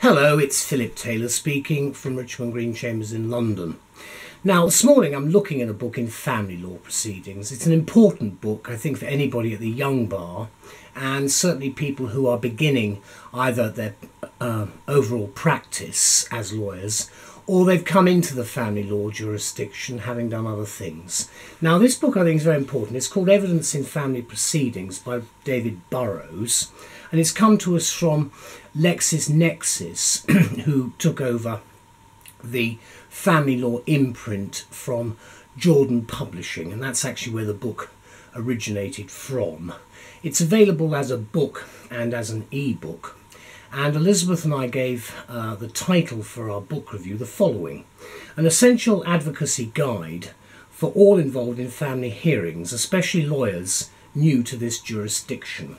Hello, it's Phillip Taylor speaking from Richmond Green Chambers in London. Now, this morning I'm looking at a book in family law proceedings. It's an important book, I think, for anybody at the young bar and certainly people who are beginning either their uh, overall practice as lawyers or they've come into the family law jurisdiction having done other things. Now, this book I think is very important. It's called Evidence in Family Proceedings by David Burrows, and it's come to us from LexisNexis, who took over the family law imprint from Jordan Publishing, and that's actually where the book originated from. It's available as a book and as an e-book. And Elizabeth and I gave uh, the title for our book review the following An Essential Advocacy Guide for all involved in family hearings, especially lawyers new to this jurisdiction.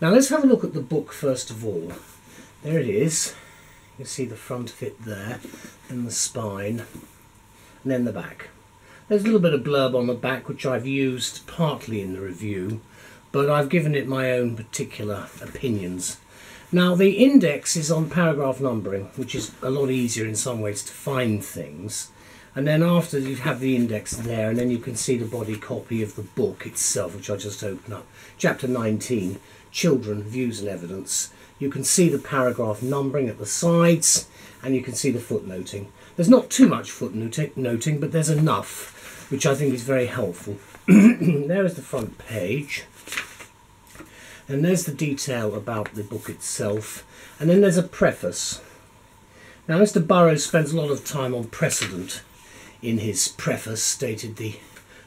Now let's have a look at the book first of all. There it is. You see the front of it there, and the spine, and then the back. There's a little bit of blurb on the back which I've used partly in the review, but I've given it my own particular opinions now the index is on paragraph numbering, which is a lot easier in some ways to find things. And then after you have the index there, and then you can see the body copy of the book itself, which I'll just opened up. Chapter 19, Children, Views and Evidence. You can see the paragraph numbering at the sides, and you can see the footnoting. There's not too much footnoting, but there's enough, which I think is very helpful. there is the front page. And there's the detail about the book itself. And then there's a preface. Now, Mr. Burrows spends a lot of time on precedent in his preface, dated the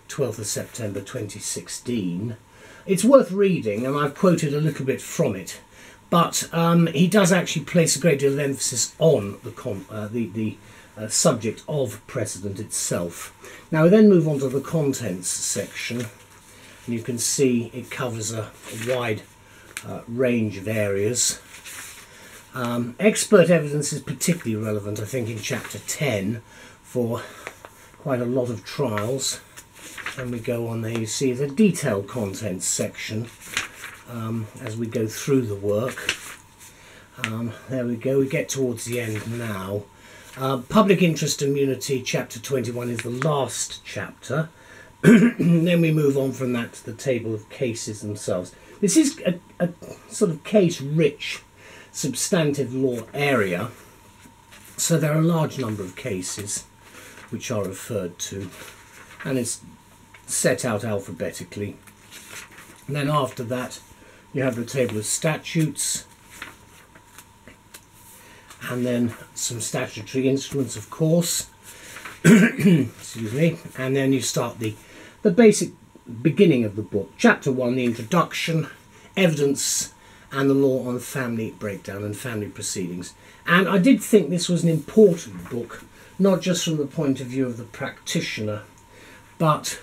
12th of September 2016. It's worth reading, and I've quoted a little bit from it. But um, he does actually place a great deal of emphasis on the, uh, the, the uh, subject of precedent itself. Now, we then move on to the contents section, and you can see it covers a, a wide uh, range of areas. Um, expert evidence is particularly relevant, I think, in chapter 10 for quite a lot of trials. And we go on there, you see the detail contents section um, as we go through the work. Um, there we go, we get towards the end now. Uh, public interest immunity, chapter 21, is the last chapter. then we move on from that to the table of cases themselves. This is a, a sort of case-rich substantive law area, so there are a large number of cases which are referred to, and it's set out alphabetically. And then after that, you have the table of statutes, and then some statutory instruments, of course. Excuse me. And then you start the the basic beginning of the book. Chapter 1, the introduction, evidence and the law on family breakdown and family proceedings. And I did think this was an important book, not just from the point of view of the practitioner, but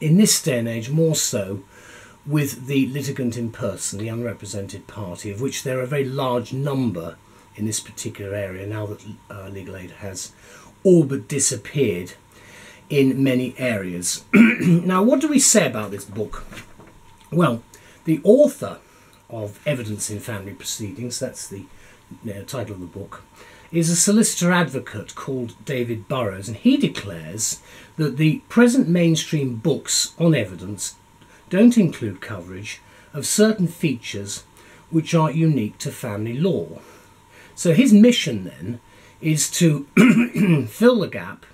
in this day and age more so with the litigant in person, the unrepresented party, of which there are a very large number in this particular area now that uh, legal aid has all but disappeared in many areas. now, what do we say about this book? Well, the author of Evidence in Family Proceedings, that's the uh, title of the book, is a solicitor advocate called David Burrows, and he declares that the present mainstream books on evidence don't include coverage of certain features which are unique to family law. So his mission then is to fill the gap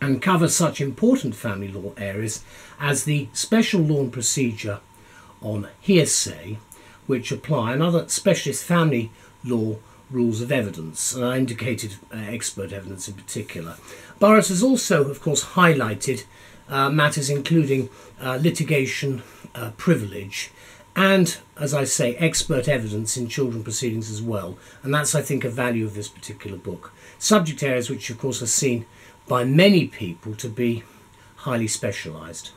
and cover such important family law areas as the special law and procedure on hearsay, which apply, and other specialist family law rules of evidence, and I indicated uh, expert evidence in particular. Burrows has also, of course, highlighted uh, matters including uh, litigation uh, privilege and, as I say, expert evidence in children proceedings as well, and that's, I think, a value of this particular book. Subject areas which, of course, are seen by many people to be highly specialised.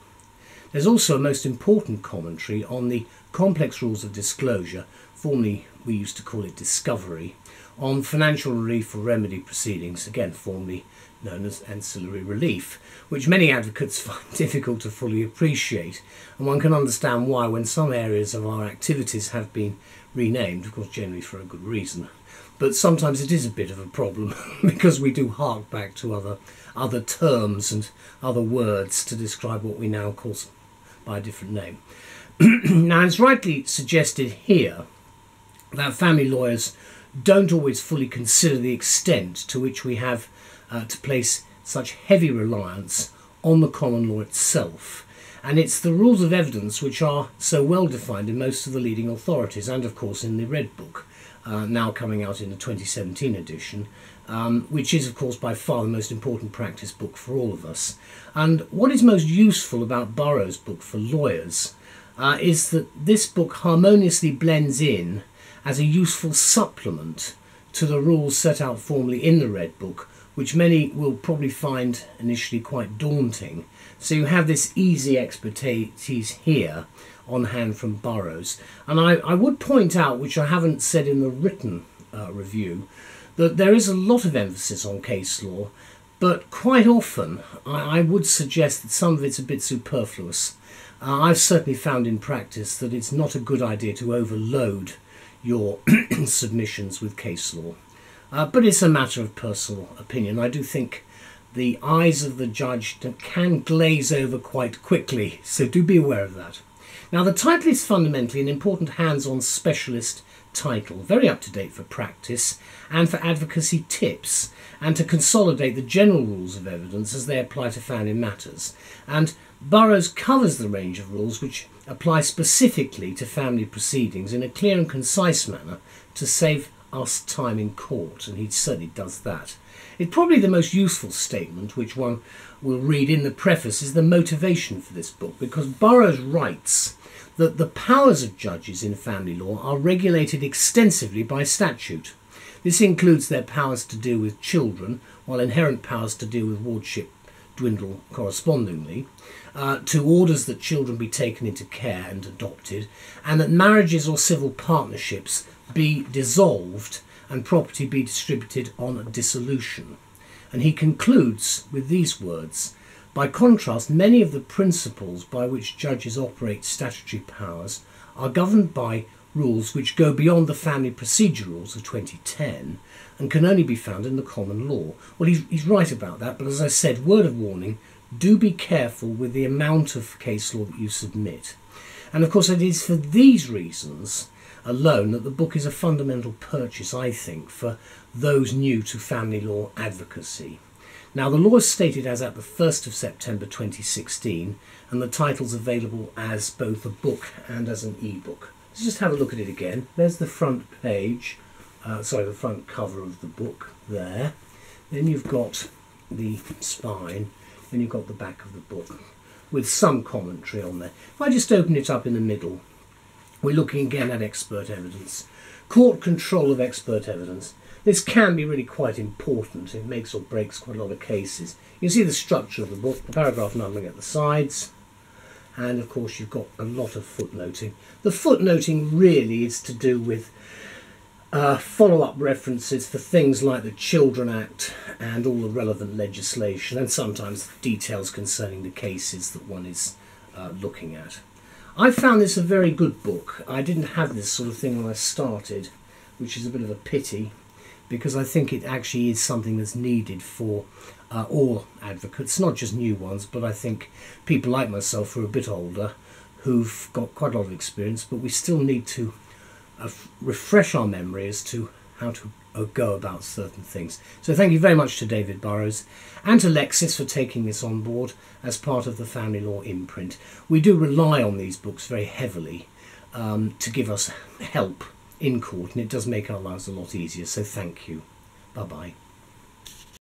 There's also a most important commentary on the complex rules of disclosure, formerly we used to call it discovery, on financial relief or remedy proceedings, again formerly known as ancillary relief, which many advocates find difficult to fully appreciate. And one can understand why when some areas of our activities have been renamed, of course generally for a good reason. but sometimes it is a bit of a problem because we do hark back to other other terms and other words to describe what we now call by a different name. now, it's rightly suggested here that family lawyers don't always fully consider the extent to which we have uh, to place such heavy reliance on the common law itself. And it's the rules of evidence which are so well defined in most of the leading authorities, and of course in the Red Book, uh, now coming out in the 2017 edition, um, which is, of course, by far the most important practice book for all of us. And what is most useful about Burrows' book for lawyers uh, is that this book harmoniously blends in as a useful supplement to the rules set out formally in the Red Book, which many will probably find initially quite daunting. So you have this easy expertise here on hand from Burrows. And I, I would point out, which I haven't said in the written uh, review, that there is a lot of emphasis on case law, but quite often I, I would suggest that some of it's a bit superfluous. Uh, I've certainly found in practice that it's not a good idea to overload your submissions with case law. Uh, but it's a matter of personal opinion. I do think the eyes of the judge can glaze over quite quickly, so do be aware of that. Now, the title is fundamentally an important hands on specialist title, very up to date for practice and for advocacy tips, and to consolidate the general rules of evidence as they apply to family matters. And Burrows covers the range of rules which apply specifically to family proceedings in a clear and concise manner to save us time in court, and he certainly does that. It's probably the most useful statement which one will read in the preface is the motivation for this book, because Burrows writes that the powers of judges in family law are regulated extensively by statute. This includes their powers to deal with children, while inherent powers to deal with wardship dwindle correspondingly, uh, to orders that children be taken into care and adopted, and that marriages or civil partnerships be dissolved and property be distributed on dissolution. And he concludes with these words By contrast, many of the principles by which judges operate statutory powers are governed by rules which go beyond the family procedure rules of 2010 and can only be found in the common law. Well, he's, he's right about that, but as I said, word of warning do be careful with the amount of case law that you submit. And of course, it is for these reasons alone that the book is a fundamental purchase, I think, for those new to family law advocacy. Now, the law is stated as at the 1st of September 2016, and the title's available as both a book and as an e-book. Let's just have a look at it again. There's the front page, uh, sorry, the front cover of the book there. Then you've got the spine, and you've got the back of the book with some commentary on there. If I just open it up in the middle, we're looking again at expert evidence. Court control of expert evidence. This can be really quite important. It makes or breaks quite a lot of cases. You see the structure of the book, the paragraph numbering at the sides, and of course you've got a lot of footnoting. The footnoting really is to do with uh, follow-up references for things like the Children Act and all the relevant legislation and sometimes details concerning the cases that one is uh, looking at. I found this a very good book. I didn't have this sort of thing when I started, which is a bit of a pity because I think it actually is something that's needed for uh, all advocates, not just new ones, but I think people like myself who are a bit older, who've got quite a lot of experience, but we still need to uh, refresh our memory as to how to uh, go about certain things. So thank you very much to David Burrows and to Lexis for taking this on board as part of the Family Law imprint. We do rely on these books very heavily um, to give us help in court, and it does make our lives a lot easier. So thank you. Bye bye.